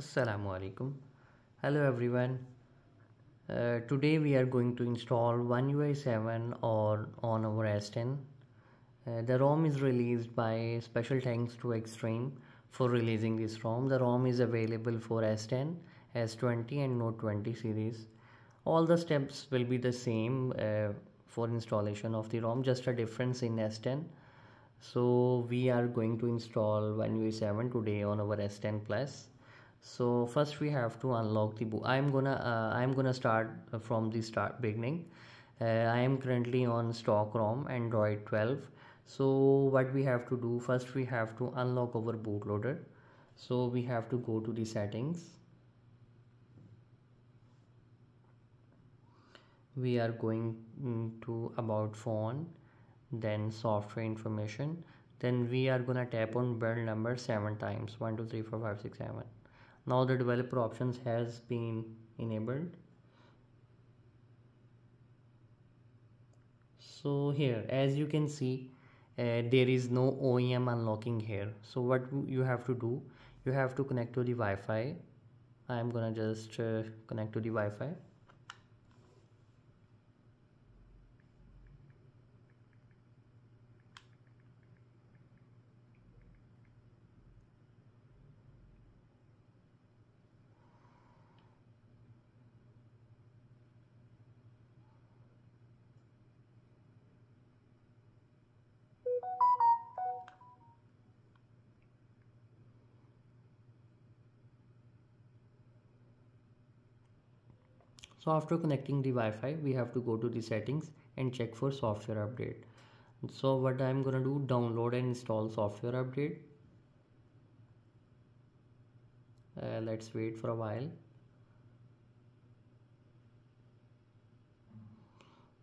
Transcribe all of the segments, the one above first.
Assalamu alaikum. Hello everyone. Uh, today we are going to install One UI 7 or on our S10. Uh, the ROM is released by special thanks to Extreme for releasing this ROM. The ROM is available for S10, S20 and Note 20 series. All the steps will be the same uh, for installation of the ROM, just a difference in S10 so we are going to install One UI 7 today on our S10 Plus so first we have to unlock the boot i'm gonna uh, i'm gonna start from the start beginning. Uh, i am currently on stock rom android 12 so what we have to do first we have to unlock our bootloader. So we have to go to the settings. We are going to about phone then software information. Then we are gonna tap on build number seven times one two three four five six seven now the developer options has been enabled. So here as you can see uh, there is no OEM unlocking here. So what you have to do you have to connect to the Wi-Fi. I'm gonna just uh, connect to the Wi-Fi so after connecting the Wi-Fi we have to go to the settings and check for software update. So what I'm gonna do download and install software update. Uh, let's wait for a while.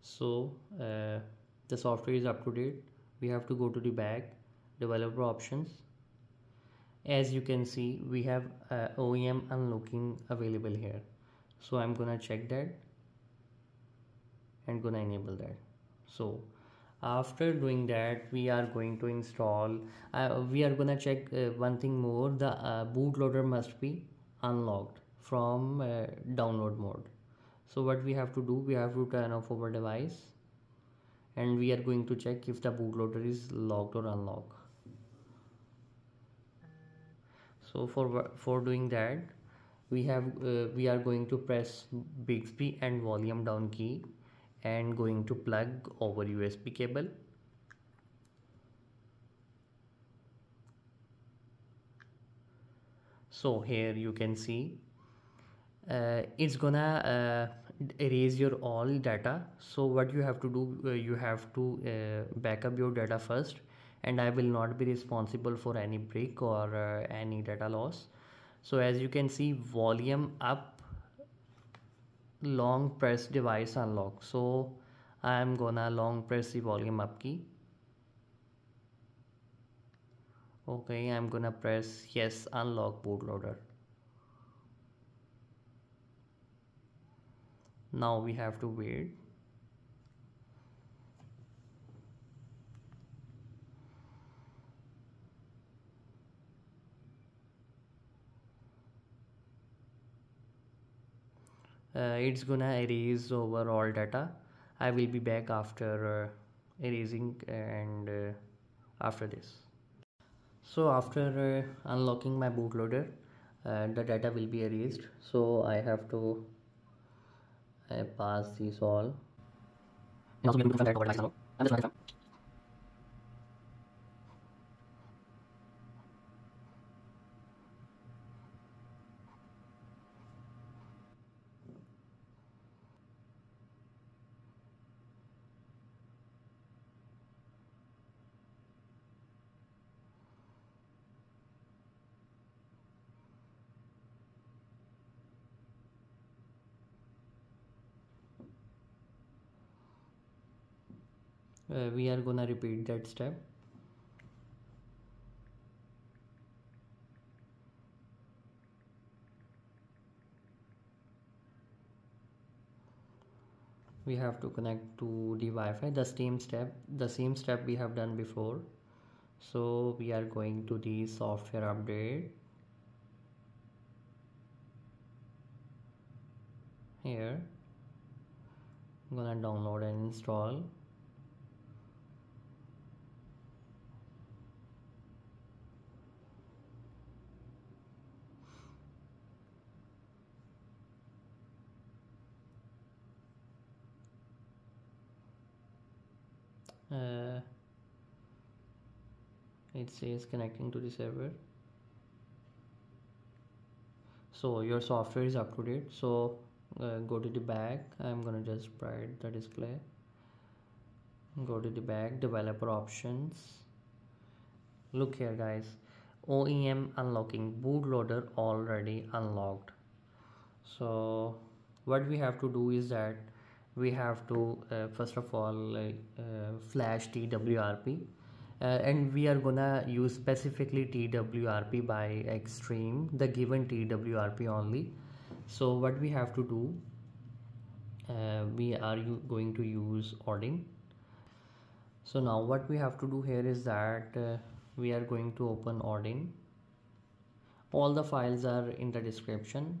So uh, the software is up to date. We have to go to the back developer options. As you can see we have uh, OEM unlocking available here so I'm gonna check that and gonna enable that. So after doing that we are going to install uh, we are gonna check uh, one thing more. The uh, bootloader must be unlocked from uh, download mode. So what we have to do we have to turn off our device and we are going to check if the bootloader is locked or unlocked. So for for doing that we have uh, we are going to press Bixby and volume down key and going to plug over USB cable. So here you can see uh, it's gonna uh, erase your all data. So what you have to do uh, you have to uh, backup your data first. And I will not be responsible for any break or uh, any data loss so as you can see volume up long press device unlock. So I am gonna long press the volume up key. Okay I'm gonna press yes unlock bootloader now we have to wait it's gonna erase over all data. I will be back after uh, erasing and uh, after this. So after uh, unlocking my bootloader uh, the data will be erased. So I have to uh, pass this all. And also we to confirm that device is unlocked. Uh, we are gonna repeat that step. We have to connect to the Wi-Fi the same step the same step we have done before. So we are going to the software update. Here. I'm gonna download and install uh, it says connecting to the server. So your software is up to date so uh, go to the back. I'm gonna just bright the display. Go to the back developer options. Look here guys. OEM unlocking. Bootloader already unlocked. So what we have to do is that we have to uh, first of all like uh, flash twrp uh, and we are gonna use specifically twrp by extreme the given twrp only. So what we have to do uh, we are going to use Odin so now what we have to do here is that uh, we are going to open Odin all the files are in the description.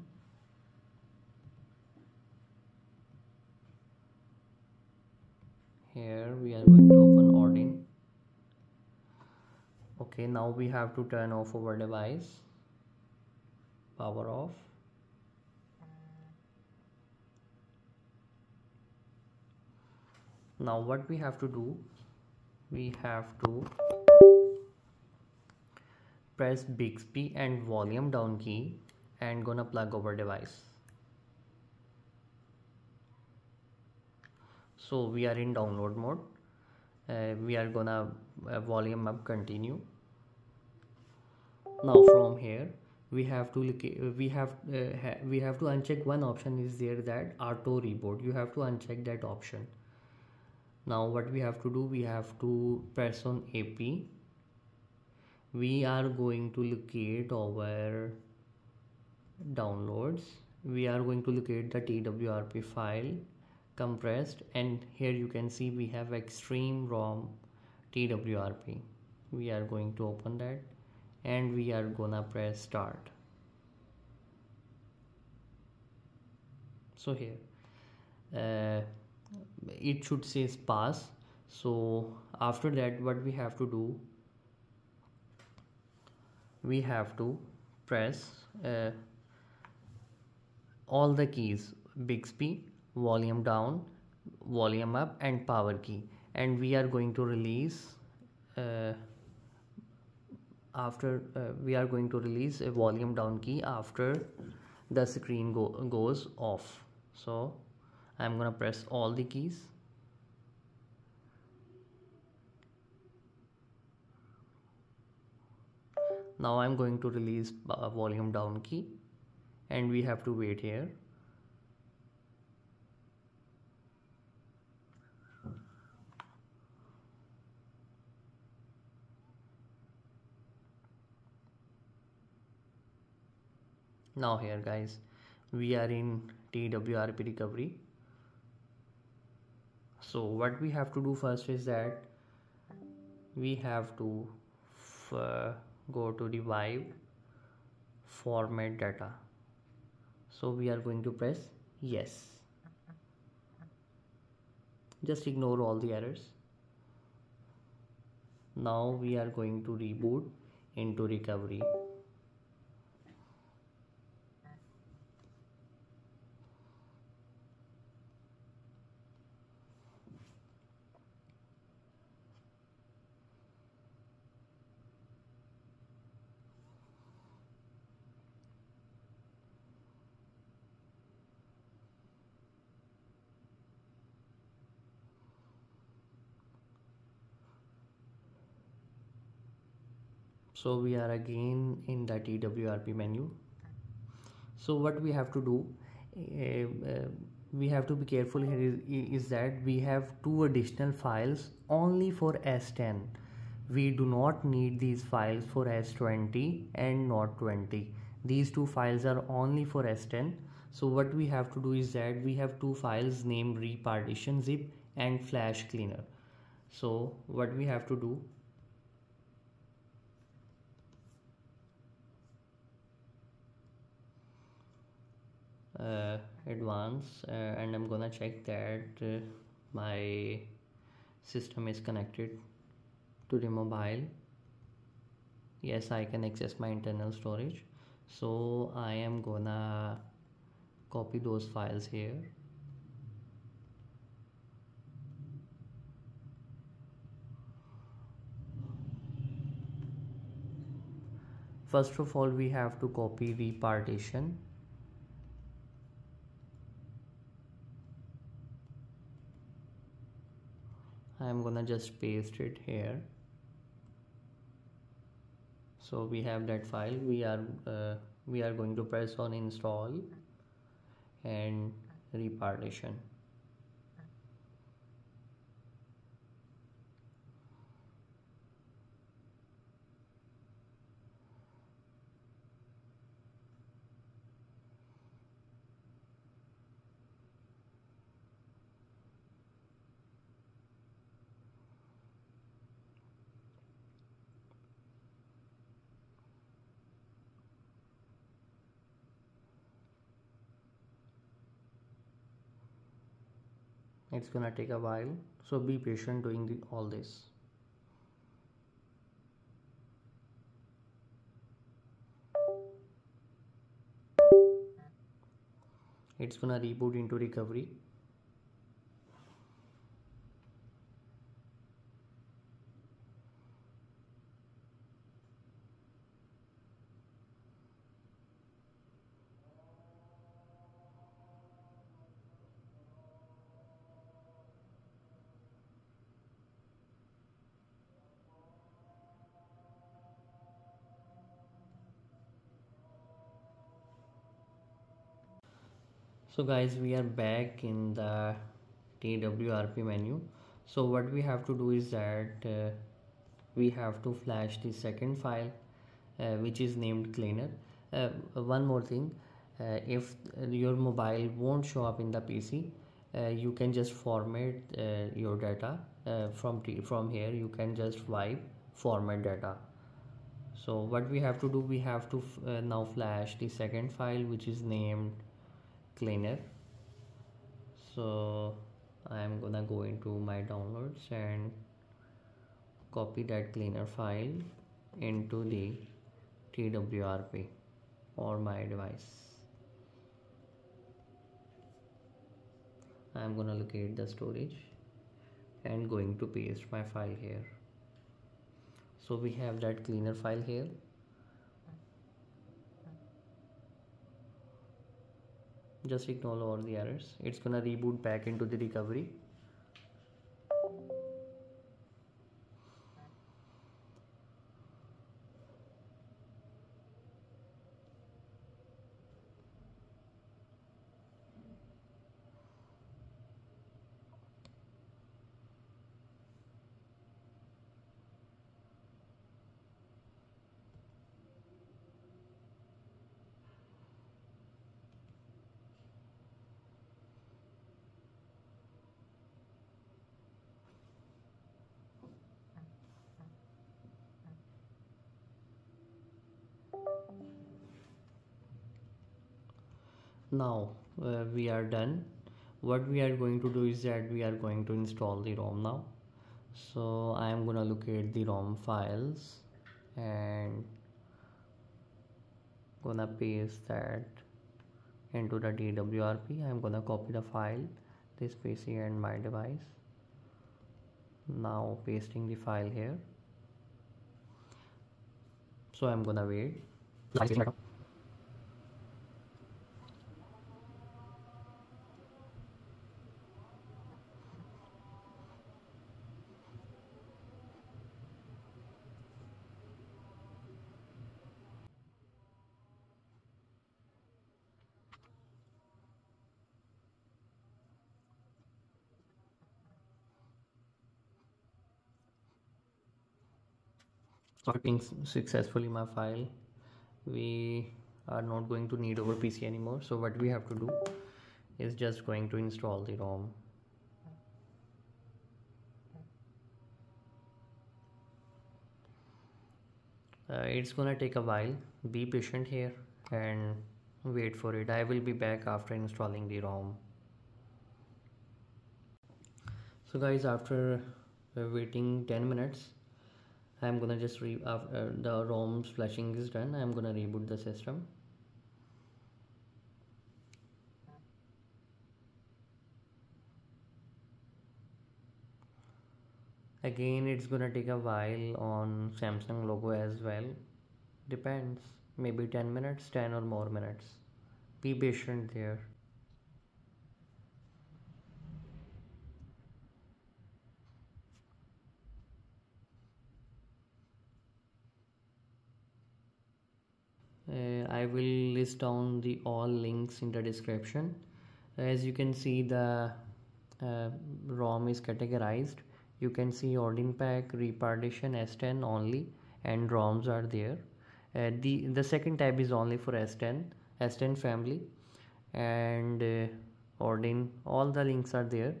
Here we are going to open Odin okay now we have to turn off our device. Power off. Now what we have to do we have to press Bixby and volume down key and gonna plug our device. So we are in download mode. Uh, we are gonna uh, volume up continue now from here we have to we have uh, ha we have to uncheck one option is there that auto reboot. You have to uncheck that option. Now what we have to do we have to press on ap we are going to locate our downloads. We are going to locate the twrp file compressed and here you can see we have ExtremeROM TWRP we are going to open that and we are gonna press start. So here uh, it should say pass. So after that what we have to do we have to press uh, all the keys Bixby volume down volume up and power key. And we are going to release uh, after uh, we are going to release a volume down key after the screen go goes off. So I'm gonna press all the keys. Now I'm going to release uh, volume down key and we have to wait here now here guys we are in TWRP recovery. So what we have to do first is that we have to go to revive format data. So we are going to press yes. Just ignore all the errors. Now we are going to reboot into recovery so we are again in that TWRP menu. So what we have to do uh, we have to be careful here is, is that we have two additional files only for s10 we do not need these files for s20 and Note 20 these two files are only for s10 so what we have to do is that we have two files named repartition zip and flash cleaner. So what we have to do uh, advance uh, and I'm gonna check that uh, my system is connected to the mobile. Yes I can access my internal storage. So I am gonna copy those files here. First of all we have to copy the partition I'm gonna just paste it here. So we have that file. We are uh, we are going to press on install and repartition it's gonna take a while. So be patient doing the, all this. It's gonna reboot into recovery so guys we are back in the twrp menu. So what we have to do is that uh, we have to flash the second file uh, which is named cleaner. Uh, one more thing uh, if your mobile won't show up in the pc uh, you can just format uh, your data from from here. You can just wipe format data. So what we have to do we have to now flash the second file which is named cleaner. So I'm gonna go into my downloads and copy that cleaner file into the TWRP or my device. I'm gonna locate the storage and going to paste my file here. So we have that cleaner file here just ignore all the errors. It's gonna reboot back into the recovery now uh, we are done. What we are going to do is that we are going to install the ROM now. So I am gonna locate the ROM files and gonna paste that into the twrp I'm gonna copy the file this PC and my device. Now pasting the file here. So I'm gonna wait sorting successfully my file. We are not going to need our PC anymore so what we have to do is just going to install the ROM. Uh, it's gonna take a while. Be patient here and wait for it. I will be back after installing the ROM. So guys after uh, waiting 10 minutes I'm gonna just re after the ROM's flashing is done. I'm gonna reboot the system. Again it's gonna take a while on Samsung logo as well. Depends. Maybe 10 minutes 10 or more minutes. Be patient there uh, I will list down the all links in the description. As you can see the uh, ROM is categorized. You can see Odin pack repartition S10 only and ROMs are there. Uh, the the second tab is only for S10 S10 family and uh, all the links are there.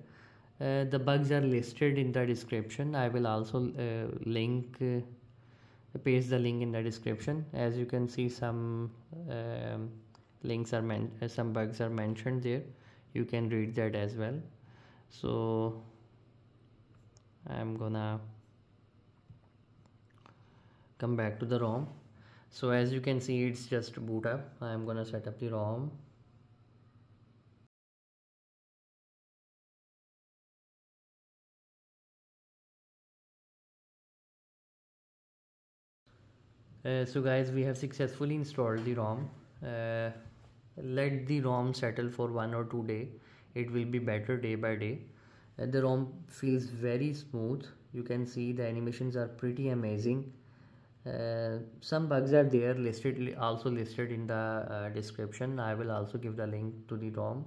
Uh, the bugs are listed in the description. I will also uh, link uh, paste the link in the description. As you can see some um, links are meant uh, some bugs are mentioned there. You can read that as well. So I'm gonna come back to the ROM. So as you can see it's just boot up. I'm gonna set up the ROM Uh, so guys we have successfully installed the ROM. Uh, let the ROM settle for one or two day. It will be better day by day. Uh, the ROM feels very smooth. You can see the animations are pretty amazing. Uh, some bugs are there listed also listed in the uh, description. I will also give the link to the ROM.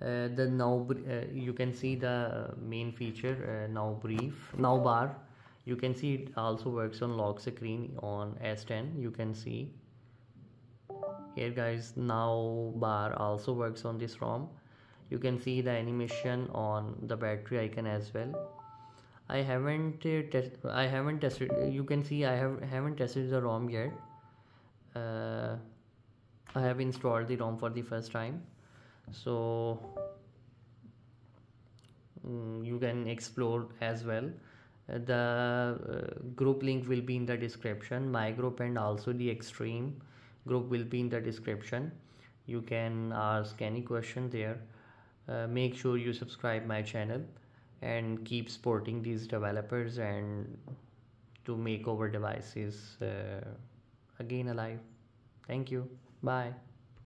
Uh, the now you can see the main feature now brief now bar you can see it also works on lock screen on S10 you can see. Here guys now bar also works on this ROM. You can see the animation on the battery icon as well. I haven't uh, I haven't tested you can see I have haven't tested the ROM yet. Uh, I have installed the ROM for the first time. So um, you can explore as well the uh, group link will be in the description. My group and also the extreme group will be in the description. You can ask any question there. Uh, make sure you subscribe my channel and keep supporting these developers and to make our devices uh, again alive. Thank you. Bye